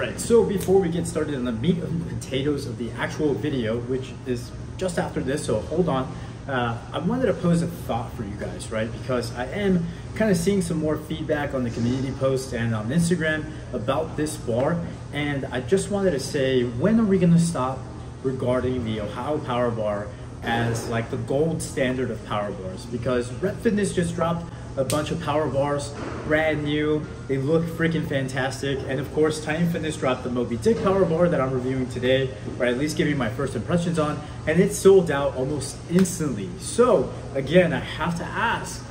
right, so before we get started on the meat and potatoes of the actual video, which is just after this, so hold on. Uh, I wanted to pose a thought for you guys, right? Because I am kind of seeing some more feedback on the community post and on Instagram about this bar. And I just wanted to say, when are we going to stop regarding the Ohio Power Bar as like the gold standard of power bars? Because Rep Fitness just dropped a bunch of power bars, brand new. They look freaking fantastic. And of course, Titan Fitness dropped the Moby Dick power bar that I'm reviewing today, or at least giving my first impressions on, and it sold out almost instantly. So again, I have to ask,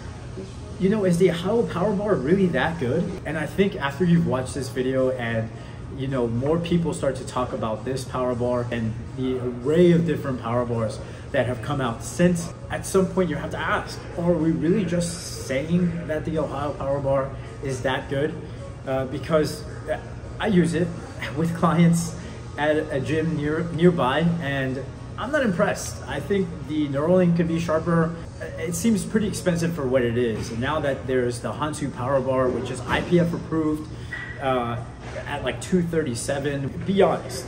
you know, is the Ohio power bar really that good? And I think after you've watched this video and you know, more people start to talk about this power bar and the array of different power bars that have come out since at some point you have to ask, are we really just saying that the Ohio Power Bar is that good? Uh, because I use it with clients at a gym near nearby and I'm not impressed. I think the knurling could be sharper. It seems pretty expensive for what it is. And now that there's the Hansu Power Bar, which is IPF approved, uh, at like 237, be honest,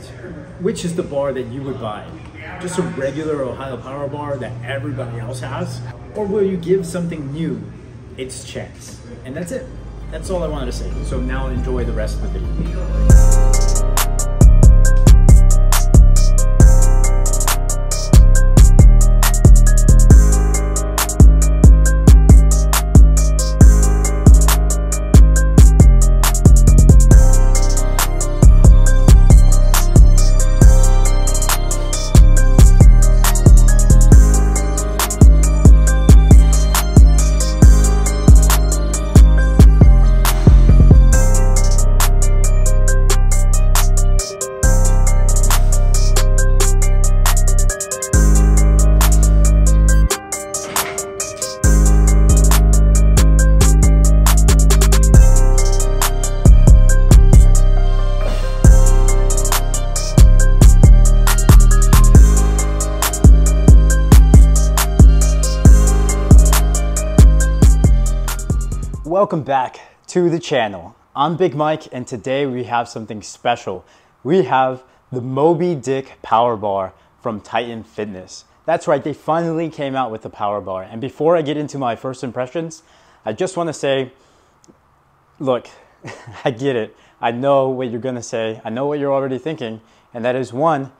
which is the bar that you would buy? just a regular Ohio Power Bar that everybody else has? Or will you give something new its chance? And that's it. That's all I wanted to say. So now enjoy the rest of the video. Welcome back to the channel. I'm Big Mike and today we have something special. We have the Moby Dick Power Bar from Titan Fitness. That's right, they finally came out with the Power Bar. And before I get into my first impressions, I just want to say, look, I get it. I know what you're going to say. I know what you're already thinking. And that is one,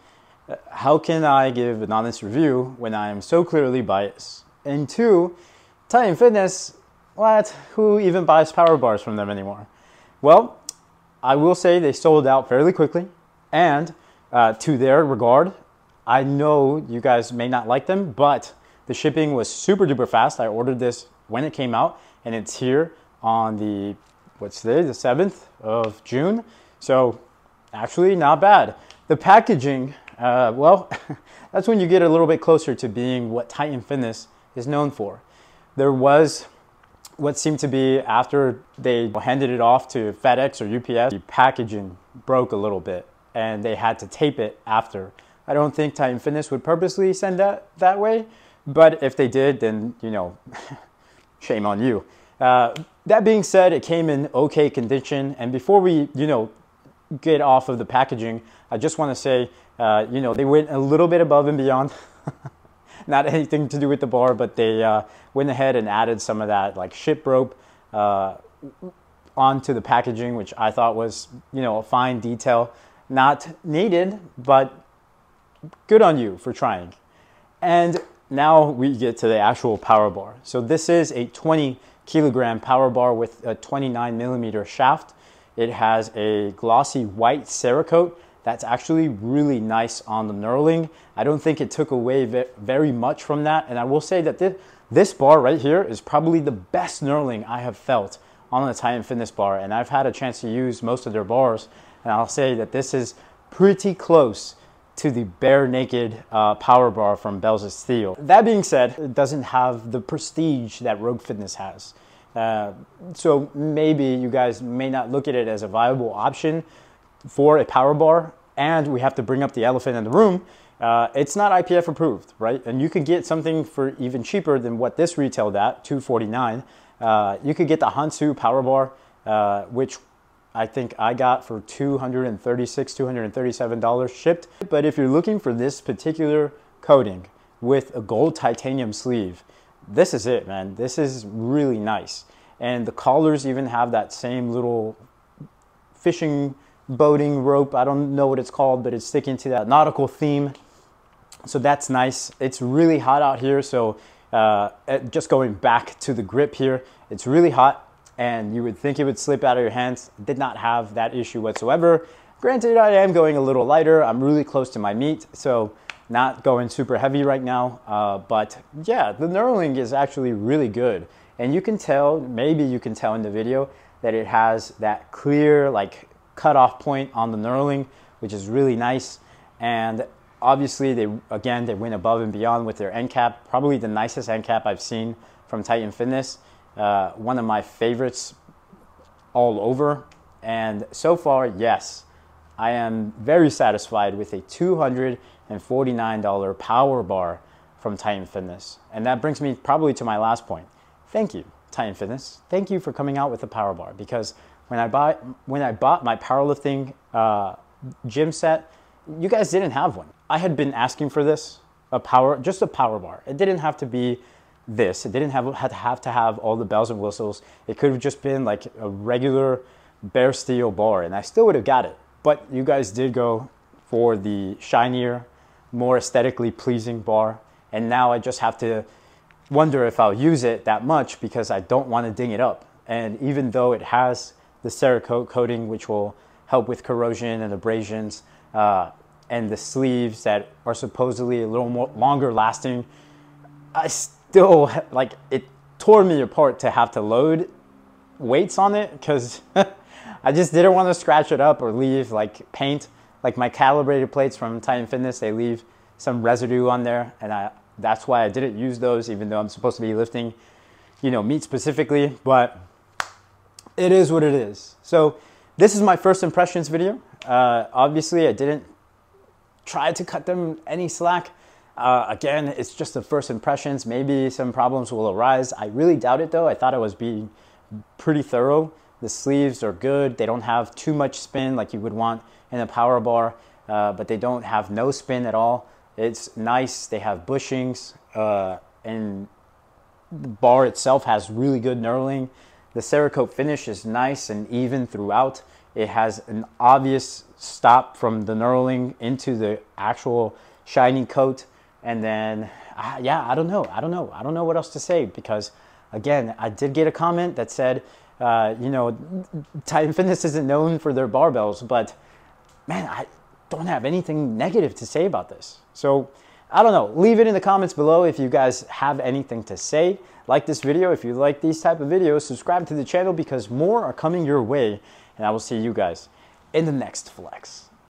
how can I give an honest review when I am so clearly biased? And two, Titan Fitness what? Who even buys power bars from them anymore? Well, I will say they sold out fairly quickly. And uh, to their regard, I know you guys may not like them, but the shipping was super duper fast. I ordered this when it came out, and it's here on the, what's today, the 7th of June. So actually, not bad. The packaging, uh, well, that's when you get a little bit closer to being what Titan Fitness is known for. There was what seemed to be after they handed it off to FedEx or UPS, the packaging broke a little bit and they had to tape it after. I don't think Titan Fitness would purposely send that that way, but if they did, then, you know, shame on you. Uh, that being said, it came in okay condition. And before we, you know, get off of the packaging, I just want to say, uh, you know, they went a little bit above and beyond. not anything to do with the bar, but they uh, went ahead and added some of that like ship rope uh, onto the packaging, which I thought was, you know, a fine detail. Not needed, but good on you for trying. And now we get to the actual power bar. So this is a 20 kilogram power bar with a 29 millimeter shaft. It has a glossy white Cerakote that's actually really nice on the knurling. I don't think it took away very much from that. And I will say that this, bar right here is probably the best knurling I have felt on the Titan Fitness bar. And I've had a chance to use most of their bars. And I'll say that this is pretty close to the bare naked uh, power bar from Bells of Steel. That being said, it doesn't have the prestige that Rogue Fitness has. Uh, so maybe you guys may not look at it as a viable option for a power bar, and we have to bring up the elephant in the room. Uh, it's not IPF approved, right? And you could get something for even cheaper than what this retailed at, 249. Uh, you could get the Hansu Power Bar, uh, which I think I got for 236, $237 shipped. But if you're looking for this particular coating with a gold titanium sleeve, this is it, man. This is really nice. And the collars even have that same little fishing boating rope. I don't know what it's called, but it's sticking to that nautical theme. So that's nice. It's really hot out here. So uh, just going back to the grip here, it's really hot and you would think it would slip out of your hands. Did not have that issue whatsoever. Granted, I am going a little lighter. I'm really close to my meet, so not going super heavy right now. Uh, but yeah, the knurling is actually really good. And you can tell, maybe you can tell in the video, that it has that clear like cutoff point on the knurling, which is really nice. And obviously, they again they went above and beyond with their end cap. Probably the nicest end cap I've seen from Titan Fitness. Uh, one of my favorites all over. And so far, yes, I am very satisfied with a $249 power bar from Titan Fitness. And that brings me probably to my last point. Thank you, Titan Fitness. Thank you for coming out with the power bar because when I bought when I bought my powerlifting uh, gym set, you guys didn't have one. I had been asking for this, a power, just a power bar. It didn't have to be this. It didn't have, have to have to have all the bells and whistles. It could have just been like a regular bare steel bar, and I still would have got it. But you guys did go for the shinier, more aesthetically pleasing bar, and now I just have to wonder if I'll use it that much because I don't want to ding it up. And even though it has the Cerakote coating, which will help with corrosion and abrasions, uh, and the sleeves that are supposedly a little more longer lasting, I still like it tore me apart to have to load weights on it because I just didn't want to scratch it up or leave like paint. Like my calibrated plates from Titan Fitness, they leave some residue on there, and I that's why I didn't use those, even though I'm supposed to be lifting, you know, meet specifically. But it is what it is. So this is my first impressions video. Uh, obviously, I didn't try to cut them any slack. Uh, again, it's just the first impressions. Maybe some problems will arise. I really doubt it though. I thought I was being pretty thorough. The sleeves are good. They don't have too much spin like you would want in a power bar, uh, but they don't have no spin at all. It's nice. They have bushings, uh, and the bar itself has really good knurling. The Cerakote finish is nice and even throughout. It has an obvious stop from the knurling into the actual shiny coat. And then, uh, yeah, I don't know. I don't know. I don't know what else to say because, again, I did get a comment that said, uh, you know, Titan Fitness isn't known for their barbells, but man, I don't have anything negative to say about this. So, I don't know. Leave it in the comments below if you guys have anything to say. Like this video if you like these type of videos. Subscribe to the channel because more are coming your way. And I will see you guys in the next flex.